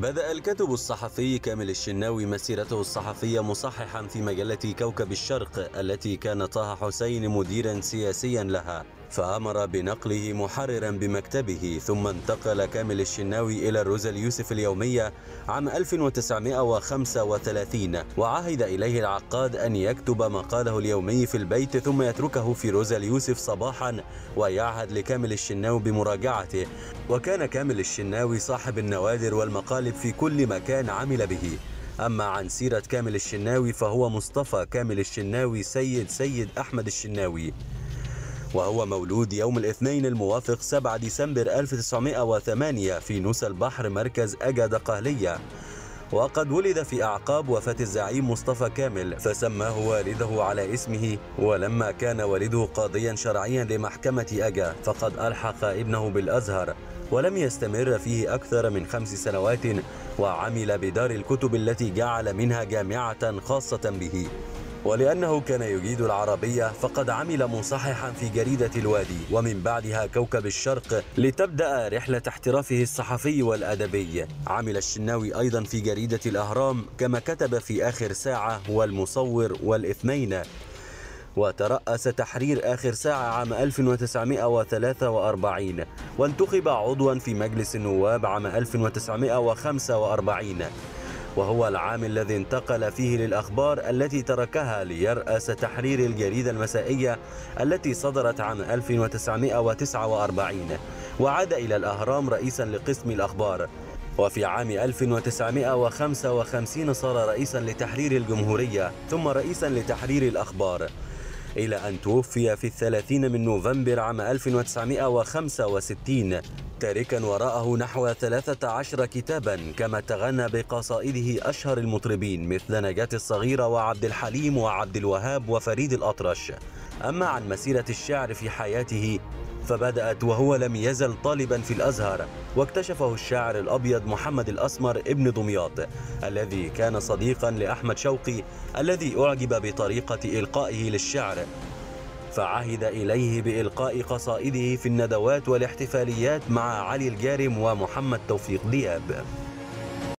بدأ الكاتب الصحفي كامل الشناوي مسيرته الصحفية مصححا في مجلة كوكب الشرق التي كان طه حسين مديرا سياسيا لها. فأمر بنقله محررا بمكتبه ثم انتقل كامل الشناوي إلى الروزا اليوسف اليومية عام 1935 وعهد إليه العقاد أن يكتب مقاله اليومي في البيت ثم يتركه في روزا اليوسف صباحا ويعهد لكامل الشناوي بمراجعته. وكان كامل الشناوي صاحب النوادر والمقالب في كل مكان عمل به. أما عن سيرة كامل الشناوي فهو مصطفى كامل الشناوي سيد سيد أحمد الشناوي. وهو مولود يوم الاثنين الموافق 7 ديسمبر 1908 في نوس البحر مركز أجا دقهلية وقد ولد في أعقاب وفاة الزعيم مصطفى كامل فسماه والده على اسمه. ولما كان والده قاضيا شرعيا لمحكمة أجا فقد ألحق ابنه بالأزهر. ولم يستمر فيه أكثر من خمس سنوات وعمل بدار الكتب التي جعل منها جامعة خاصة به. ولأنه كان يجيد العربية فقد عمل مصححا في جريدة الوادي. ومن بعدها كوكب الشرق لتبدأ رحلة احترافه الصحفي والأدبي. عمل الشناوي أيضا في جريدة الأهرام كما كتب في آخر ساعة والمصور والإثنين. وترأس تحرير آخر ساعة عام 1943 وانتخب عضوا في مجلس النواب عام 1945 وهو العام الذي انتقل فيه للأخبار التي تركها ليرأس تحرير الجريدة المسائية التي صدرت عام 1949 وعاد إلى الأهرام رئيسا لقسم الأخبار. وفي عام 1955 صار رئيسا لتحرير الجمهورية ثم رئيسا لتحرير الأخبار. إلى أن توفي في الثلاثين من نوفمبر عام 1965 تاركا وراءه نحو 13 كتابا كما تغنى بقصائده أشهر المطربين مثل نجاة الصغيرة وعبد الحليم وعبد الوهاب وفريد الأطرش. أما عن مسيرة الشعر في حياته فبدأت وهو لم يزل طالبا في الأزهر واكتشفه الشاعر الأبيض محمد الأسمر ابن دمياط الذي كان صديقا لأحمد شوقي الذي أعجب بطريقة إلقائه للشعر. فعهد إليه بإلقاء قصائده في الندوات والاحتفاليات مع علي الجارم ومحمد توفيق دياب.